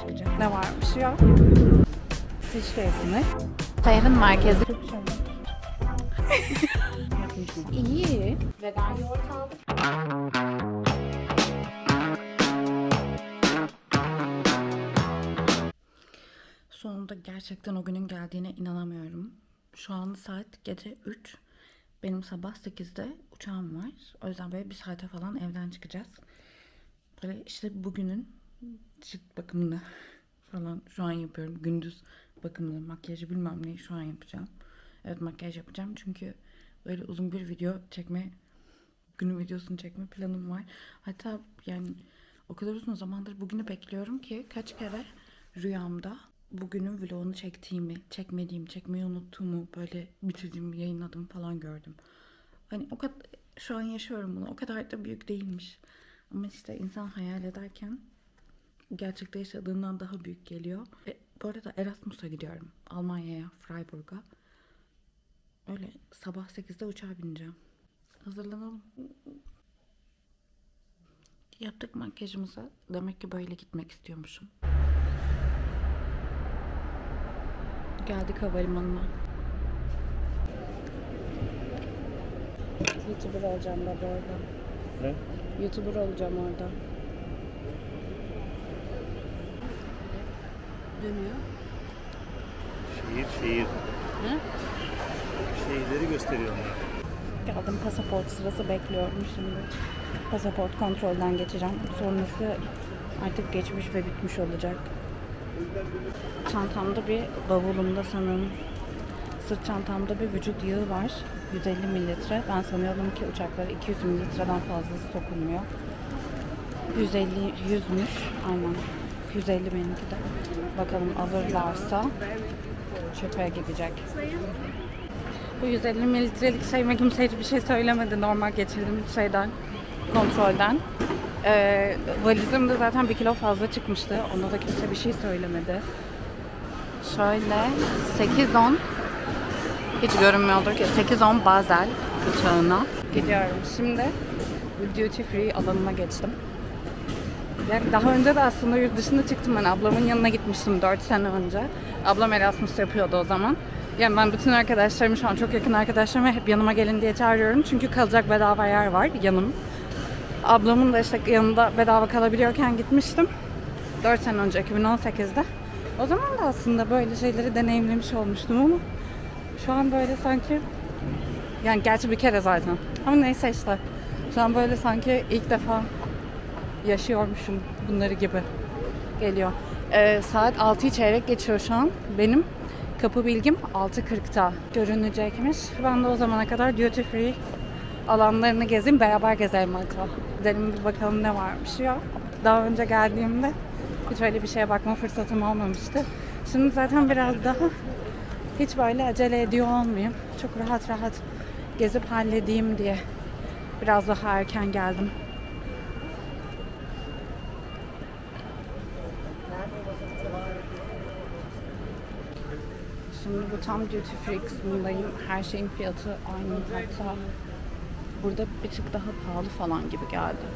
Çıkacak? Ne varmış ya? Sıçrayasını. Şehrin merkezi. İyi. Vegan yoğurt aldım. Sonunda gerçekten o günün geldiğine inanamıyorum. Şu an saat gece 3. Benim sabah 8'de uçağım var. O yüzden böyle bir saate falan evden çıkacağız. Böyle işte bugünün cilt bakımını falan şu an yapıyorum. Gündüz bakımını, makyajı bilmem neyi şu an yapacağım. Evet makyaj yapacağım çünkü böyle uzun bir video çekme, günün videosunu çekme planım var. Hatta yani o kadar uzun zamandır bugünü bekliyorum ki kaç kere rüyamda bugünün vlogunu çektiğimi, çekmediğimi, çekmeyi unuttuğumu, böyle bitirdiğimi, yayınladım falan gördüm. Hani o kadar şu an yaşıyorum bunu. O kadar da büyük değilmiş. Ama işte insan hayal ederken gerçekte yaşadığından daha büyük geliyor. E, bu arada Erasmus'a gidiyorum. Almanya'ya, Freiburg'a. Öyle sabah 8'de uçağa bineceğim. Hazırlanalım. Yaptık makyajımıza. Demek ki böyle gitmek istiyormuşum. Geldik havalimanına. YouTuber olacağım da bu arada. Ne? YouTuber olacağım orada. Dönüyor. Şehir şehir. Ne? Şehirleri gösteriyor onlar. Geldim pasaport sırası bekliyorum şimdi. Pasaport kontrolden geçeceğim. Sonrası artık geçmiş ve bitmiş olacak. Çantamda bir bavulumda sanırım sırt çantamda bir vücut yağı var. 150 mililitre. Ben sanıyordum ki uçaklara 200 mililitreden fazlası sokulmuyor. 150 100'müş. Aynen. 150 benimki de. Bakalım alırlarsa çöpe gidecek. Bu 150 mililitrelik şeyime kimse hiçbir şey söylemedi normal geçirdiğim şeyden, kontrolden. Ee, valizim de zaten bir kilo fazla çıkmıştı. Ona da kimse bir şey söylemedi. Şöyle 8-10 hiç görünmüyordur ki 8-10 Basel uçağına gidiyorum. Şimdi duty free alanına geçtim. Yani daha önce de aslında yurt dışına çıktım ben. Ablamın yanına gitmiştim 4 sene önce. Ablam Erasmus yapıyordu o zaman. Yani ben bütün arkadaşlarımı şu an çok yakın arkadaşlarımı hep yanıma gelin diye çağırıyorum. Çünkü kalacak bedava yer var yanım. Ablamın da işte yanında bedava kalabiliyorken gitmiştim. 4 sene önce 2018'de. O zaman da aslında böyle şeyleri deneyimlemiş olmuştum ama şu an böyle sanki yani gerçi bir kere zaten. Ama neyse işte. Şu an böyle sanki ilk defa yaşıyormuşum bunları gibi geliyor. Ee, saat 6'yı çeyrek geçiyor şu an. Benim kapı bilgim 6.40'ta görünecekmiş. Ben de o zamana kadar duty free alanlarını gezeyim. Beraber gezelim hatta. Gidelim bir bakalım ne varmış ya. Daha önce geldiğimde hiç öyle bir şeye bakma fırsatım olmamıştı. Şimdi zaten biraz daha hiç böyle acele ediyor olmayayım. Çok rahat rahat gezip halledeyim diye biraz daha erken geldim. Şimdi bu tam duty free kısmındayım. Her şeyin fiyatı aynı hatta burada bir tık daha pahalı falan gibi geldi.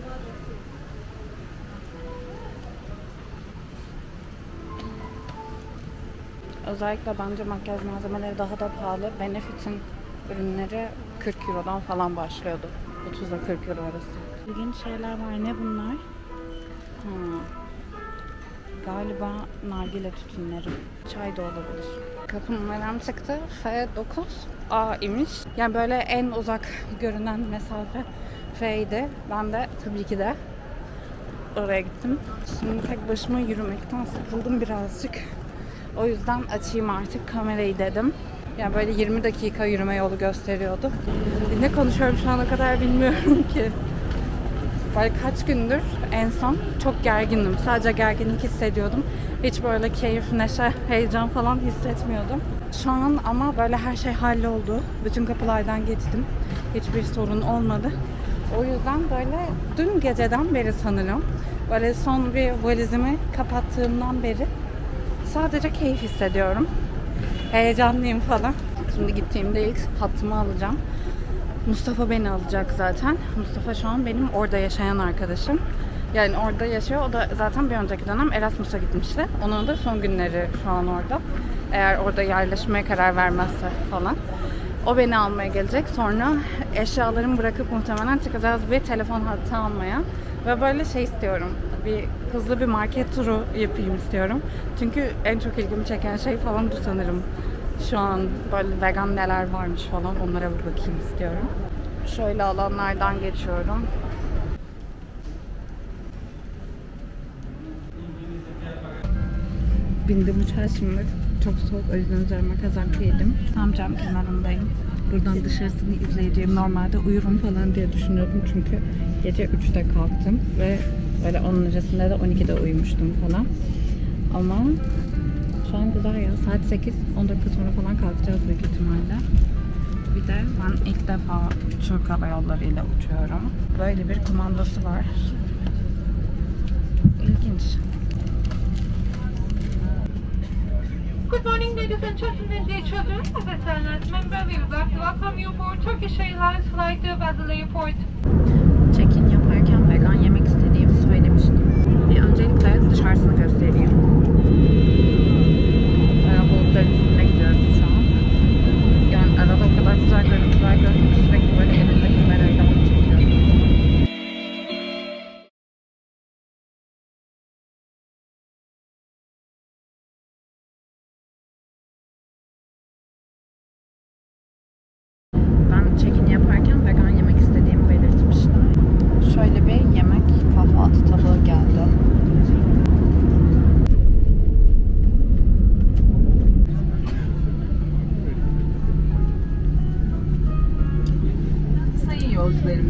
Özellikle bence makyaj malzemeleri daha da pahalı. Benefit'in ürünleri 40 Euro'dan falan başlıyordu. 30 ile 40 Euro arası. İlginç şeyler var. Ne bunlar? Hmm. Galiba nargile tütünleri. Çay da olabilir. Kapı numaram çıktı. F9A imiş. Yani böyle en uzak görünen mesafe F'ydi. Ben de tabii ki de oraya gittim. Şimdi tek başıma yürümekten sıkıldım birazcık. O yüzden açayım artık kamerayı dedim. Yani böyle 20 dakika yürüme yolu gösteriyordu. Ne konuşuyorum şu ana kadar bilmiyorum ki. Böyle kaç gündür en son çok gergindim. Sadece gerginlik hissediyordum. Hiç böyle keyif, neşe, heyecan falan hissetmiyordum. Şu an ama böyle her şey halloldu. Bütün kapılardan geçtim. Hiçbir sorun olmadı. O yüzden böyle dün geceden beri sanırım böyle son bir valizimi kapattığımdan beri sadece keyif hissediyorum. Heyecanlıyım falan. Şimdi gittiğimde ilk hattımı alacağım. Mustafa beni alacak zaten. Mustafa şu an benim orada yaşayan arkadaşım. Yani orada yaşıyor. O da zaten bir önceki dönem Erasmus'a gitmişti. Onun da son günleri şu an orada. Eğer orada yerleşmeye karar vermezse falan. O beni almaya gelecek. Sonra eşyalarımı bırakıp muhtemelen çıkacağız bir telefon hattı almaya. Ve böyle şey istiyorum. Bir hızlı bir market turu yapayım istiyorum. Çünkü en çok ilgimi çeken şey falan bu sanırım. Şu an böyle vegan neler varmış falan onlara bir bakayım istiyorum. Şöyle alanlardan geçiyorum. Bindim uçağa şimdi. Çok soğuk o yüzden üzerime kazak giydim. Tam cam kenarındayım. Buradan dışarısını izleyeceğim. Normalde uyurum falan diye düşünüyordum çünkü gece 3'te kalktım ve böyle onun öncesinde de 12'de uyumuştum falan. Ama şu an güzel ya. Saat 8, 10 dakika sonra falan kalkacağız büyük ihtimalle. Bir de ben ilk defa Türk Hava Yolları ile uçuyorum. Böyle bir kumandası var. İlginç. Good morning, ladies and gentlemen, dear children. As a silent member, we would like to welcome you aboard Turkish Airlines flight to Basel Airport.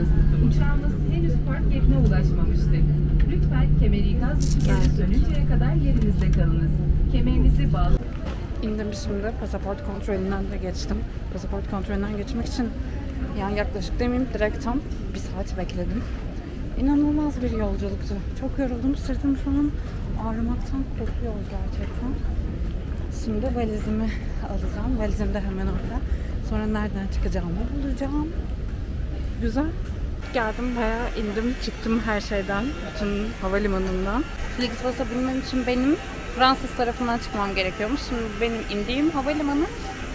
Yolcularımız, uçağımız henüz park yerine ulaşmamıştır. Lütfen kemeri ikaz ışıkları sönünceye kadar yerinizde kalınız. Kemerinizi bağlı. İndim şimdi pasaport kontrolünden de geçtim. Pasaport kontrolünden geçmek için yani yaklaşık demeyeyim direkt tam bir saat bekledim. İnanılmaz bir yolculuktu. Çok yoruldum. Sırtım şu an ağrımaktan kopuyor gerçekten. Şimdi valizimi alacağım. Valizim de hemen orada. Sonra nereden çıkacağımı bulacağım. Güzel. Geldim bayağı indim çıktım her şeyden. Bütün havalimanından. Flixbus'a binmem için benim Fransız tarafından çıkmam gerekiyormuş. Şimdi benim indiğim havalimanı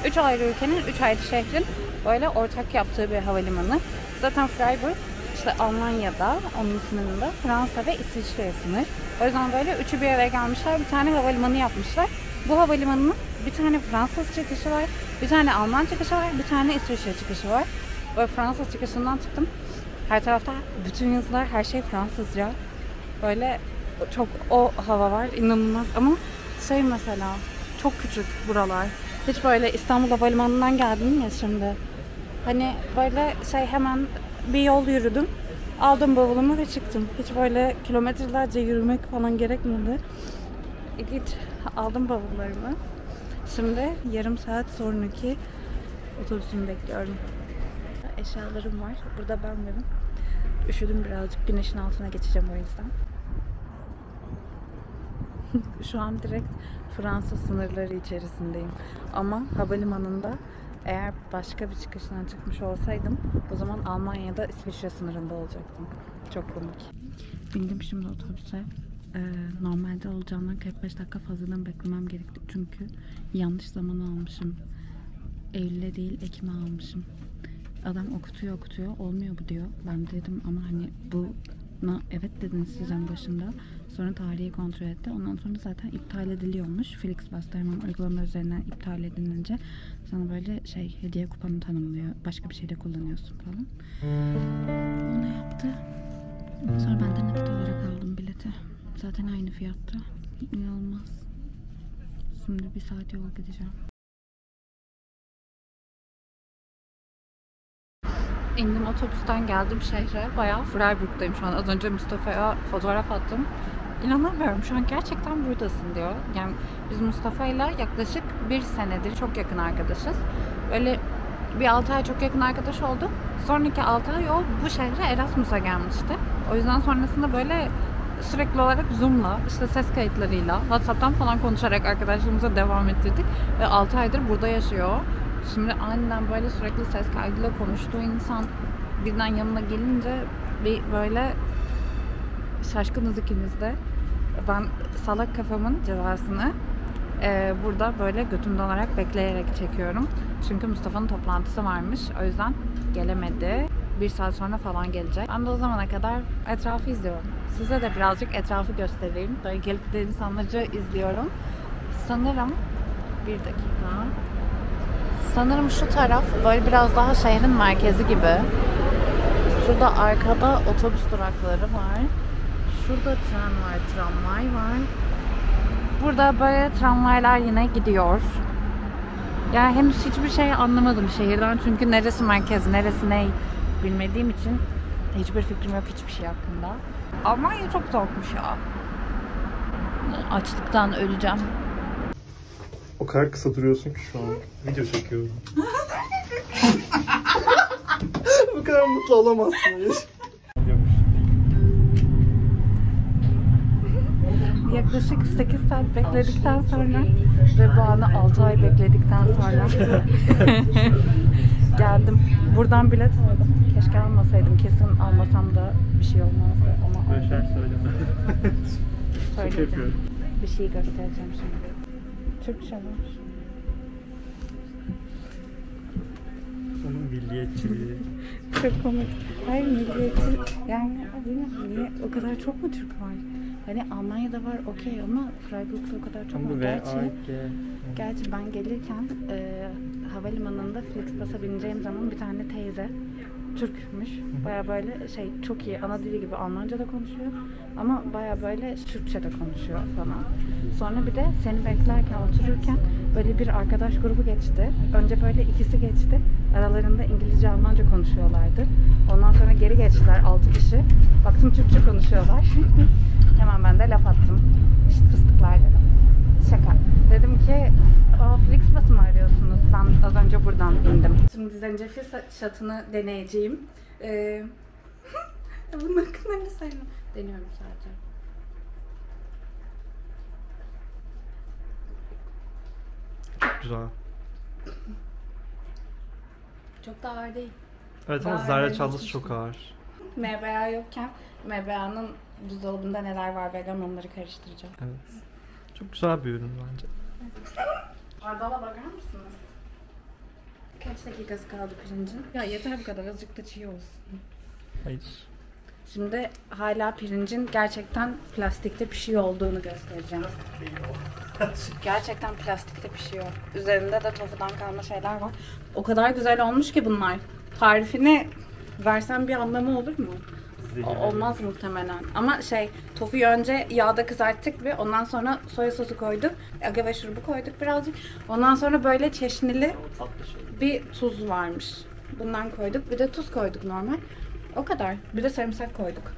3 ayrı ülkenin, 3 ayrı şehrin böyle ortak yaptığı bir havalimanı. Zaten Freiburg işte Almanya'da, onun sınırında Fransa ve İsviçre'ye sınır. O yüzden böyle üçü bir araya gelmişler. Bir tane havalimanı yapmışlar. Bu havalimanının bir tane Fransız çıkışı var, bir tane Alman çıkışı var, bir tane İsviçre çıkışı var. Böyle Fransız çıkışından çıktım. Her tarafta bütün yazılar, her şey Fransızca. Böyle çok o hava var, inanılmaz. Ama şey mesela, çok küçük buralar. Hiç böyle İstanbul Havalimanı'ndan geldim ya şimdi. Hani böyle şey hemen bir yol yürüdüm. Aldım bavulumu ve çıktım. Hiç böyle kilometrelerce yürümek falan gerekmedi. İlginç. Aldım bavullarımı. Şimdi yarım saat sonraki otobüsümü bekliyorum. Eşyalarım var. Burada ben varım. Üşüdüm birazcık. Güneşin altına geçeceğim o yüzden. Şu an direkt Fransa sınırları içerisindeyim. Ama havalimanında eğer başka bir çıkıştan çıkmış olsaydım o zaman Almanya'da İsviçre sınırında olacaktım. Çok komik. Bindim şimdi otobüse. Ee, normalde olacağından 45 dakika fazladan beklemem gerekti. Çünkü yanlış zamanı almışım. Eylül'e değil Ekim'e almışım. Adam okutuyor okutuyor olmuyor bu diyor. Ben dedim ama hani bu na, evet dediniz siz en başında. Sonra tarihi kontrol etti. Ondan sonra zaten iptal ediliyormuş. Flixbus'ta hemen uygulama üzerinden iptal edilince sana böyle şey hediye kuponu tanımlıyor. Başka bir şeyde kullanıyorsun falan. Onu yaptı. Sonra ben de nakit olarak aldım bileti. Zaten aynı fiyatta. İnanılmaz. Şimdi bir saat yol gideceğim. İndim otobüsten geldim şehre. Bayağı Freiburg'dayım şu an. Az önce Mustafa'ya fotoğraf attım. İnanamıyorum şu an gerçekten buradasın diyor. Yani biz Mustafa'yla yaklaşık bir senedir çok yakın arkadaşız. Böyle bir 6 ay çok yakın arkadaş olduk. Sonraki 6 ay o bu şehre Erasmus'a gelmişti. O yüzden sonrasında böyle sürekli olarak Zoom'la, işte ses kayıtlarıyla, WhatsApp'tan falan konuşarak arkadaşlığımıza devam ettirdik. Ve 6 aydır burada yaşıyor. Şimdi aniden böyle sürekli ses kaydıyla konuştuğu insan birden yanına gelince bir böyle şaşkınız ikimiz de. Ben salak kafamın cezasını e, burada böyle götümde olarak bekleyerek çekiyorum. Çünkü Mustafa'nın toplantısı varmış. O yüzden gelemedi. Bir saat sonra falan gelecek. Ben de o zamana kadar etrafı izliyorum. Size de birazcık etrafı göstereyim. Böyle gelip giden insanları izliyorum. Sanırım bir dakika. Sanırım şu taraf böyle biraz daha şehrin merkezi gibi. Şurada arkada otobüs durakları var. Şurada tren var, tramvay var. Burada böyle tramvaylar yine gidiyor. Yani henüz hiçbir şey anlamadım şehirden çünkü neresi merkez, neresi ne bilmediğim için hiçbir fikrim yok hiçbir şey hakkında. Almanya çok soğukmuş ya. Açlıktan öleceğim. Kadar kısa duruyorsun ki şu an. Video çekiyorum. Bu kadar mutlu olamazsın. Yaklaşık 8 saat bekledikten sonra ve bu anı 6 ay bekledikten sonra geldim. Buradan bilet aldım. Keşke almasaydım. Kesin almasam da bir şey olmazdı ama aldım. söyleme. Söyleyeceğim. Bir şey göstereceğim şimdi. Türkçe var. Onun milliyetçiliği. Çok komik. Hayır milliyetçi yani bilmiyorum niye o kadar çok mu Türk var? Hani Almanya'da var okey ama Freiburg'da o kadar çok Ama var. Gerçi, gerçi ben gelirken e, havalimanında Flixbus'a bineceğim zaman bir tane teyze Türkmüş. Baya böyle şey çok iyi ana dili gibi Almanca da konuşuyor ama baya böyle Türkçe de konuşuyor falan. Sonra bir de seni beklerken otururken böyle bir arkadaş grubu geçti. Önce böyle ikisi geçti. Aralarında İngilizce Almanca konuşuyorlardı. Ondan sonra geri geçtiler 6 kişi. Baktım Türkçe konuşuyorlar. Hemen ben de laf attım. İşte fıstıklar dedim. Şaka. Dedim ki Aa, Flixbus mı arıyorsunuz? Ben az önce buradan indim. Şimdi zencefil şatını deneyeceğim. Ee, bunun hakkında ne söyleyeyim? Deniyorum sadece. Güzel. Çok da ağır değil. Evet ama çalısı hiç çok ağır. MBA yokken MBA'nın buzdolabında neler var vegan onları karıştıracağım. Evet. Çok güzel bir ürün bence. Ardala bakar mısınız? Kaç dakikası kaldı pirincin? Ya yeter bu kadar azıcık da çiğ olsun. Hayır. Şimdi hala pirincin gerçekten plastikte pişiyor olduğunu göstereceğim. Gerçekten plastikte pişiyor. Üzerinde de tofudan kalma şeyler var. O kadar güzel olmuş ki bunlar. Tarifini versem bir anlamı olur mu? Olmaz muhtemelen. Ama şey, tofuyu önce yağda kızarttık ve ondan sonra soya sosu koyduk. Agave şurubu koyduk birazcık. Ondan sonra böyle çeşnili şey. bir tuz varmış. Bundan koyduk. Bir de tuz koyduk normal. O kadar. Bir de sarımsak koyduk.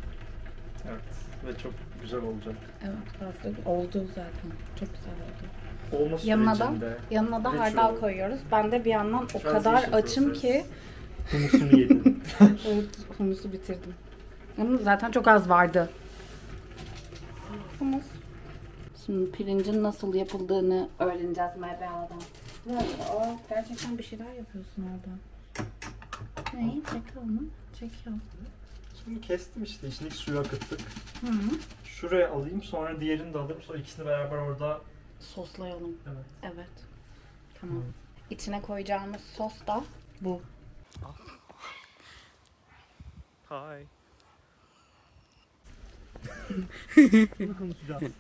Evet. Ve çok güzel olacak. Evet fazla oldu zaten. Çok güzel oldu. Olması Yanına da, yanına da hardal koyuyoruz. Ben de bir yandan o kadar açım ki humusunu yedim. evet, humusu bitirdim. Ama zaten çok az vardı. Humus. Şimdi pirincin nasıl yapıldığını öğreneceğiz. Evet, o gerçekten bir şeyler yapıyorsun orada. Neyi? Çekiyor mu? Çekiyor. Şimdi kestim işte. İçindeki suyu akıttık. Hı -hı. Şuraya alayım sonra diğerini de alırım. Sonra ikisini beraber orada Soslayalım. evet. Evet. Tamam. İçine koyacağımız sos da bu. Hi.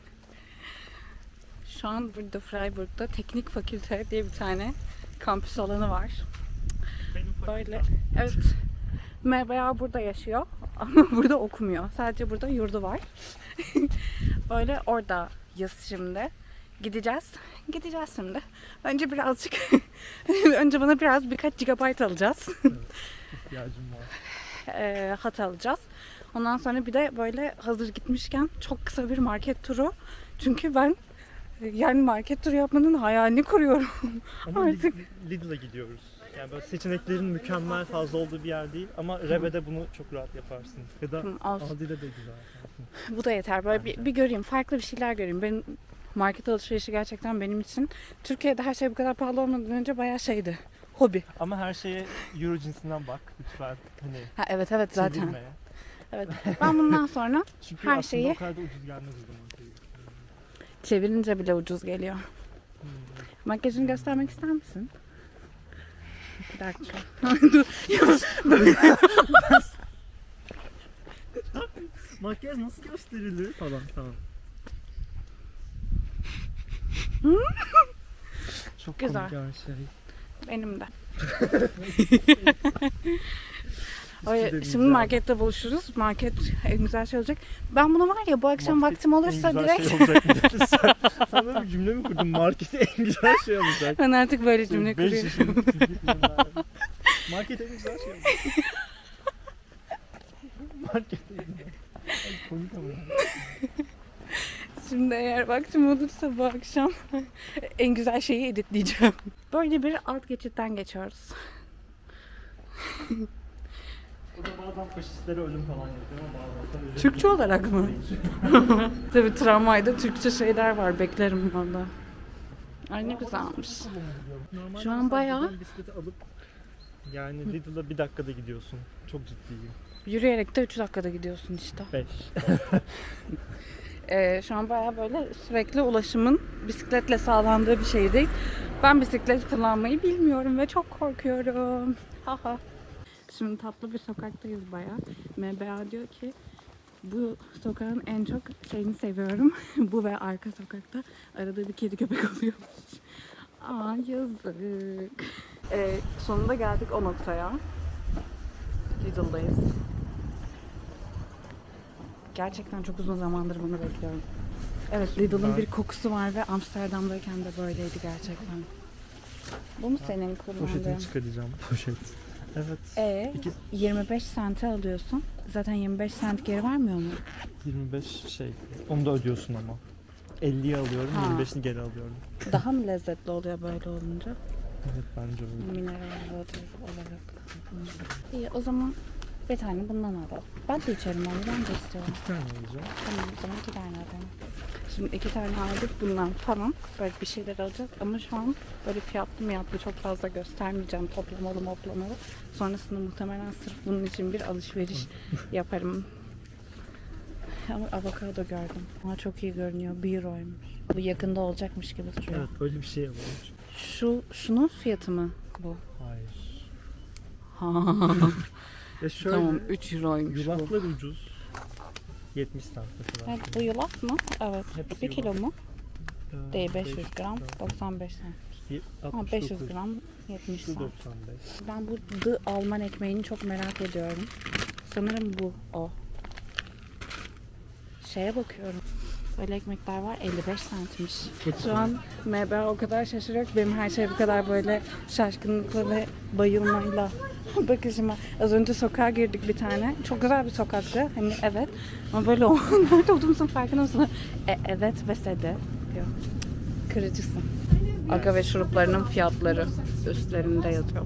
Şu an burada Freiburg'da Teknik Fakülte diye bir tane kampüs alanı var. Böyle evet. MBA burada yaşıyor ama burada okumuyor. Sadece burada yurdu var. Böyle orada yaz şimdi. Gideceğiz. Gideceğiz şimdi. Önce birazcık önce bana biraz birkaç gigabayt alacağız. İhtiyacım var. e, hat alacağız. Ondan sonra bir de böyle hazır gitmişken çok kısa bir market turu. Çünkü ben e, yani market turu yapmanın hayalini kuruyorum. Ama Artık- Lid- Lidl'a gidiyoruz. Yani böyle seçeneklerin mükemmel fazla olduğu bir yer değil ama Reve'de bunu çok rahat yaparsın. Ya da. Aldi'de de güzel yaparsın. Bu da yeter. Böyle bir, bir göreyim. Farklı bir şeyler göreyim. Benim market alışverişi gerçekten benim için Türkiye'de her şey bu kadar pahalı olmadan önce bayağı şeydi. Hobi. Ama her şeye Euro cinsinden bak lütfen. Hani Ha evet evet zaten. çevirme. Evet. Ben bundan sonra Çünkü Her şeyi- o kadar da ucuz gelmez o zaman. çevirince bile ucuz geliyor. Makyajını göstermek ister misin? Bir dakika. Dur. Makyaj nasıl gösterilir falan tamam. Çok Güzel. komik her şey. Benim de. De şimdi markette buluşuruz. Market en güzel şey olacak. Ben bunu var ya bu akşam Market vaktim olursa direkt şey olacak sen? Sen böyle bir cümle mi kurdun? Marketi en güzel şey olacak. ben artık böyle cümle kuruyorum. Market en güzel şey olacak. Market en güzel. Ay, komik ama. Şimdi eğer vaktim olursa bu akşam en güzel şeyi editleyeceğim. Böyle bir alt geçitten geçiyoruz. Bazen faşistlere ölüm falan yapıyor ama bazen Türkçe olarak mı? Tabii tramvayda Türkçe şeyler var. Beklerim valla. Ay ne güzelmiş. Normalde Şu an bayağı- buradan bisikleti alıp yani Lidl'a bir dakikada gidiyorsun. Çok ciddiyim. Yürüyerek de 3 dakikada gidiyorsun işte. 5. Ee, şu an bayağı böyle sürekli ulaşımın bisikletle sağlandığı bir şehirdeyiz. Ben bisiklet kullanmayı bilmiyorum ve çok korkuyorum. Haha. Şimdi tatlı bir sokaktayız bayağı. MBA diyor ki bu sokağın en çok şeyini seviyorum. bu ve arka sokakta arada bir kedi köpek oluyormuş. Aa yazık. Ee, sonunda geldik o noktaya. Lidl'dayız. Gerçekten çok uzun zamandır bunu bekliyorum. Evet Lidl'ın bir kokusu var ve Amsterdam'dayken de böyleydi gerçekten. Bu mu senin kullandığın? Poşetini çıkaracağım. Poşet. Evet. E İki- 25 sente alıyorsun. Zaten 25 sent geri vermiyor mu? 25 şey. Onu da ödüyorsun ama. 50'yi alıyorum, Ha. 25'ini geri alıyorum. Daha mı lezzetli oluyor böyle olunca? Evet bence öyle. Mineral olarak. İyi o zaman bir tane bundan alalım. Ben de içerim onu. Ben de istiyorum. İki tane alacağım. Tamam o zaman iki tane alalım. Şimdi iki tane aldık bundan falan. Böyle bir şeyler alacağız ama şu an böyle fiyatlı miyatlı çok fazla göstermeyeceğim toplamalı moplamalı. Sonrasında muhtemelen sırf bunun için bir alışveriş yaparım. Ama avokado gördüm. Ama çok iyi görünüyor. 1 euroymuş. Bu yakında olacakmış gibi duruyor. Evet böyle bir şey alalım. Şu şunun fiyatı mı bu? Hayır. Ha. Ya şöyle tamam 3 euroymuş bu. yulaflar ucuz. 70 cent mesela. Evet, bu yulaf mı? Evet. Hepsi 1 kilo mu? Değil 500 500 gram. gram. 95 cent. Ye- Ha 69, 500 gram 70 şu cent. 95. Ben bu The Alman ekmeğini çok merak ediyorum. Sanırım bu o. Şeye bakıyorum. Böyle ekmekler var 55 centmiş. Şu an MBA o kadar şaşırıyor ki benim her şey bu kadar böyle şaşkınlıkla ve bayılmayla bakışıma. Az önce sokağa girdik bir tane. Çok güzel bir sokaktı. Hani evet. Ama böyle o nerede olduğumuzun farkında mısın? E, evet ve sede. Diyor. Kırıcısın. Agave şuruplarının fiyatları üstlerinde yazıyor.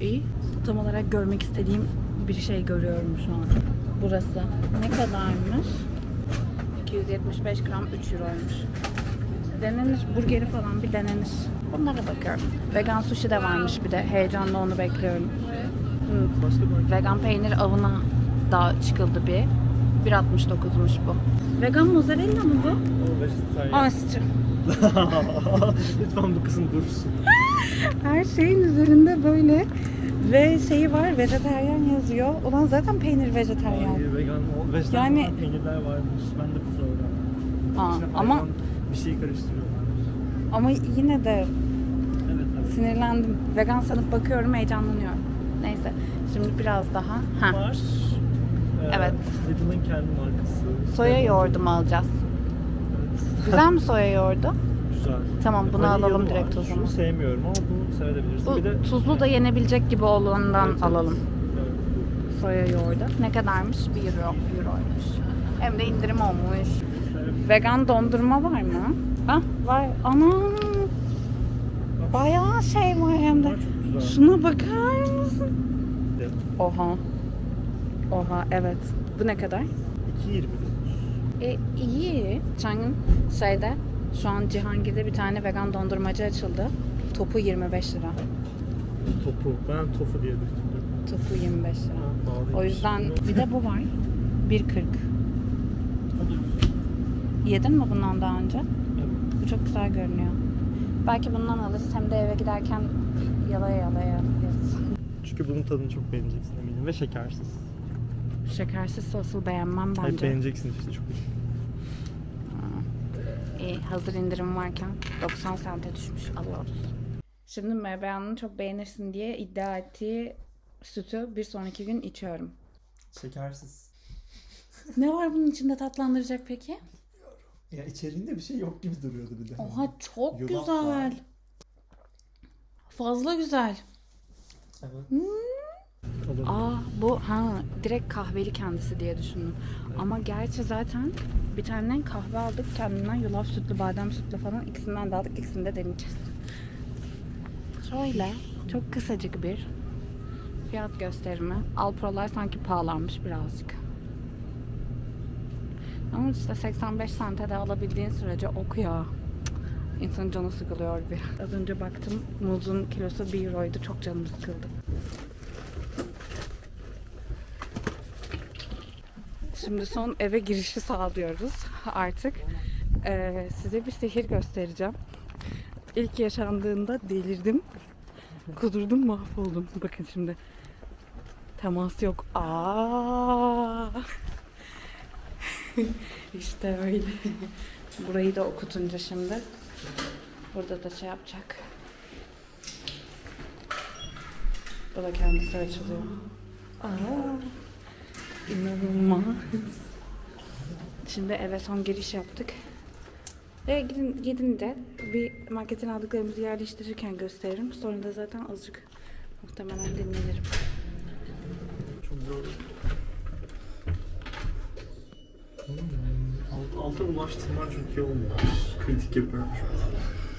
İyi. Tam olarak görmek istediğim bir şey görüyorum şu an. Burası. Ne kadarmış? 275 gram 3 euroymuş. Denenir. Burgeri falan bir denenir. Bunlara bakıyorum. Vegan sushi de varmış bir de. Heyecanla onu bekliyorum. Bir Vegan peynir avına da çıkıldı bir. 1.69'muş bu. Vegan mozzarella mı bu? O vejetaryen. Lütfen bu kısım dursun. Her şeyin üzerinde böyle ve şeyi var vejeteryan yazıyor. Ulan zaten peynir vejeteryan. Hayır vegan, o vejetaryen Yani- peynirler varmış. Ben de İçine ama hayvan bir şey karıştırıyorlar. ama yine de Evet evet. sinirlendim. Vegan sanıp bakıyorum heyecanlanıyorum. Neyse şimdi biraz daha. Ha. Var. Ee, Evet. Lidl'ın kendi markası. Soya yoğurdu mu alacağız? Evet. Güzel mi soya yoğurdu? Güzel. Tamam bunu Vanilyalı alalım var. direkt o zaman. Şunu sevmiyorum ama bunu sevebilirsin. Bu bir de tuzlu da yenebilecek gibi Evet, evet. alalım. Evet. Soya yoğurdu. Ne kadarmış? 1 euro. Euroymuş. Hem de indirim olmuş. Vegan dondurma var mı? Ah var. Ana. Bayağı şey var hem de. Şuna bakar mısın? Oha. Oha evet. Bu ne kadar? 2.29. E iyi. Geçen gün şeyde şu an Cihangir'de bir tane vegan dondurmacı açıldı. Topu 25 lira. Topu. Ben tofu diye düşündüm. Topu 25 lira. Pahalıymış. O yüzden bir de bu var. 1.40. O da güzel. Yedin mi bundan daha önce? Evet. Bu çok güzel görünüyor. Belki bundan alırız hem de eve giderken yalaya yalaya yeriz. Çünkü bunun tadını çok beğeneceksin eminim ve şekersiz. Şekersiz asıl beğenmem Hayır bence. beğeneceksin işte çok iyi. İyi, hazır indirim varken 90 sente düşmüş alıyoruz. Şimdi Meryem'in çok beğenirsin diye iddia ettiği sütü bir sonraki gün içiyorum. Şekersiz. Ne var bunun içinde tatlandıracak peki? Ya içeriğinde bir şey yok gibi duruyordu bir de. Oha çok Yulaf güzel. var. Fazla güzel. Evet. Olur. Aa bu ha direkt kahveli kendisi diye düşündüm. Ama gerçi zaten bir tane kahve aldık kendinden yulaf sütlü, badem sütlü falan ikisinden de aldık. İkisini de deneyeceğiz. Şöyle çok kısacık bir fiyat gösterimi. Alprolar sanki pahalanmış birazcık. Ama işte 85 sente de alabildiğin sürece ok ya. Cık, İnsanın canı sıkılıyor bir. Az önce baktım muzun kilosu 1 euroydu. Çok canım sıkıldı. Şimdi son eve girişi sağlıyoruz artık. Ee, size bir sihir göstereceğim. İlk yaşandığında delirdim. Kudurdum mahvoldum. Bakın şimdi. Temas yok. Aa. işte öyle. Burayı da okutunca şimdi. Burada da şey yapacak. Bu da kendisi açılıyor. Aa. İnanılmaz. Şimdi eve son giriş yaptık. Ve gidin, gidince bir marketten aldıklarımızı yerleştirirken gösteririm. Sonra da zaten azıcık muhtemelen dinlenirim. Çok zor. Alt, alta ulaştırman çok iyi olmuyor. Kritik yapıyormuş.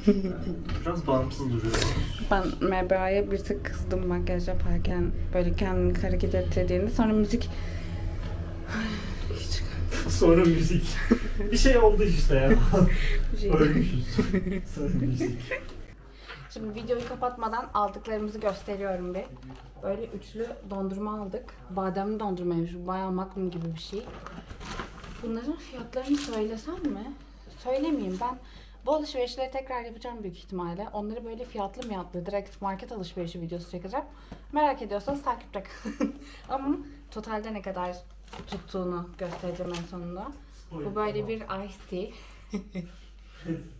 Biraz bağımsız duruyor. Ben Mebra'ya bir tık kızdım makyaj yaparken böyle kendini hareket ettirdiğinde. Sonra müzik hiç Sonra müzik. bir şey oldu işte ya. bir şey. Ölmüşüz. Sonra müzik. Şimdi videoyu kapatmadan aldıklarımızı gösteriyorum bir. Böyle üçlü dondurma aldık. Bademli dondurmaymış. Bayağı magnum gibi bir şey. Bunların fiyatlarını söylesem mi? Söylemeyeyim ben. Bu alışverişleri tekrar yapacağım büyük ihtimalle. Onları böyle fiyatlı miyatlı direkt market alışverişi videosu çekeceğim. Merak ediyorsanız takipte kalın. Ama totalde ne kadar tuttuğunu göstereceğim en sonunda. Bu böyle bir ice tea.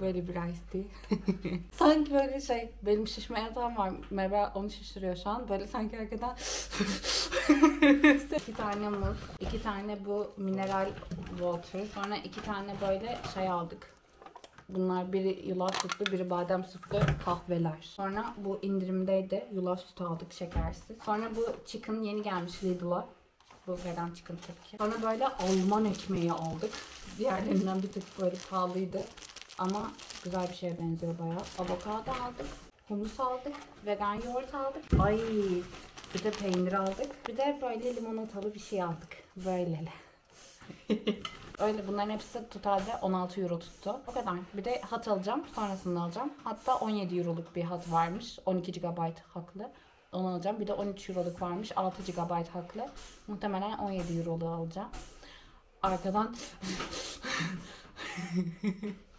böyle bir ice tea. sanki böyle şey benim şişme yatağım var. Merve onu şişiriyor şu an. Böyle sanki arkadan iki tane muz, iki tane bu mineral water, sonra iki tane böyle şey aldık. Bunlar biri yulaf sütlü, biri badem sütlü kahveler. Sonra bu indirimdeydi. Yulaf sütü aldık şekersiz. Sonra bu chicken yeni gelmiş Lidl'a. Bu vegan chicken tabii ki. Sonra böyle Alman ekmeği aldık. Diğerlerinden bir tık böyle pahalıydı. Ama güzel bir şeye benziyor bayağı. Avokado aldık. Humus aldık. Vegan yoğurt aldık. Ay bir de peynir aldık. Bir de böyle limonatalı bir şey aldık. Böylele. Öyle bunların hepsi totalde 16 euro tuttu. O kadar. Bir de hat alacağım. Sonrasında alacağım. Hatta 17 euroluk bir hat varmış. 12 GB haklı. Onu alacağım. Bir de 13 euroluk varmış. 6 GB haklı. Muhtemelen 17 euroluk alacağım. Arkadan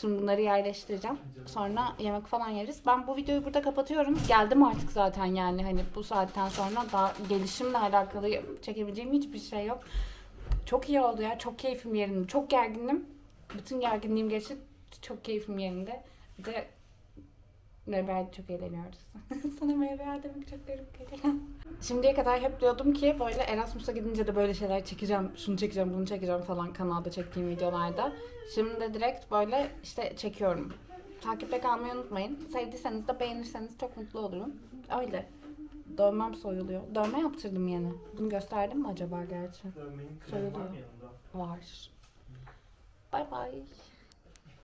Şimdi bunları yerleştireceğim. Sonra yemek falan yeriz. Ben bu videoyu burada kapatıyorum. Geldim artık zaten yani hani bu saatten sonra daha gelişimle alakalı çekebileceğim hiçbir şey yok. Çok iyi oldu ya. Çok keyfim yerinde. Çok gergindim. Bütün gerginliğim geçti. Çok keyfim yerinde. Bir de Merve'yle çok eğleniyoruz. Sana Merve demek çok garip geliyor. Şimdiye kadar hep diyordum ki böyle Erasmus'a gidince de böyle şeyler çekeceğim, şunu çekeceğim, bunu çekeceğim falan kanalda çektiğim videolarda. Şimdi de direkt böyle işte çekiyorum. Takipte kalmayı unutmayın. Sevdiyseniz de beğenirseniz çok mutlu olurum. Öyle. Dövmem soyuluyor. Dövme yaptırdım yeni. Bunu gösterdim mi acaba gerçi? Dövmenin kremi var mı yanında? Var. Bye bye.